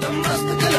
the mustard.